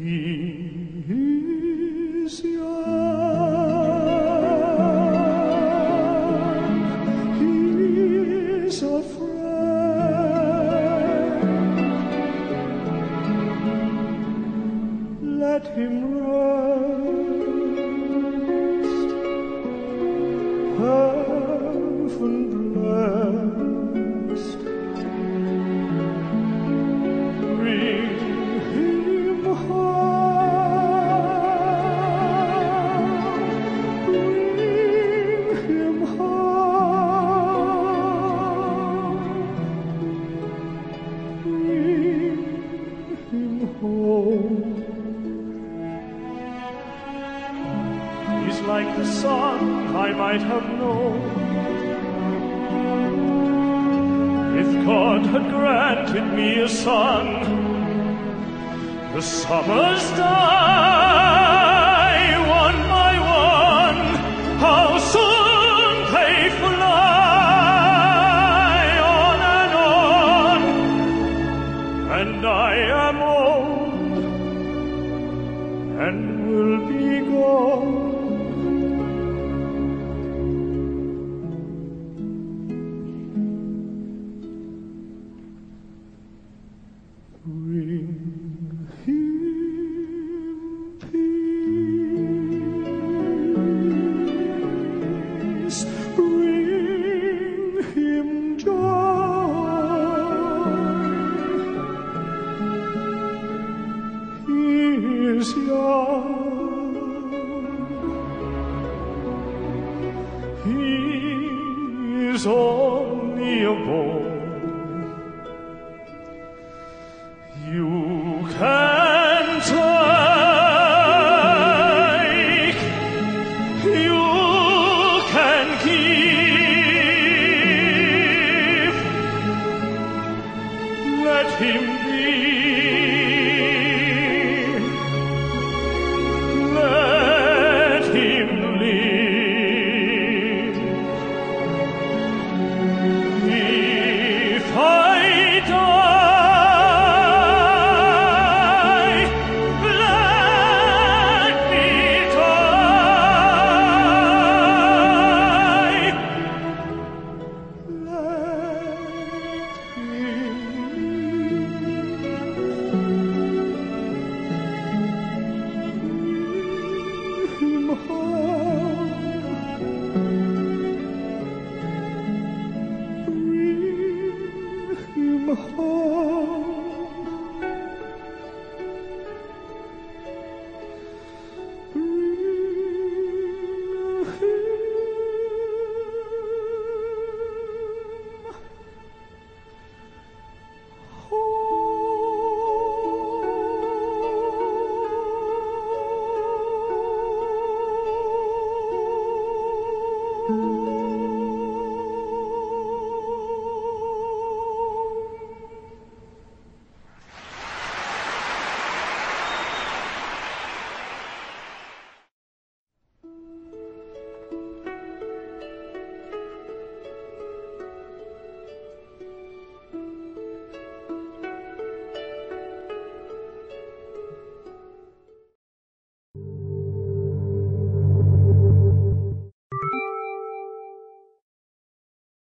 He is He's like the son I might have known. If God had granted me a son, the summers die one by one. How soon they fly on and on, and I am old and will be gone. bisogno voi. You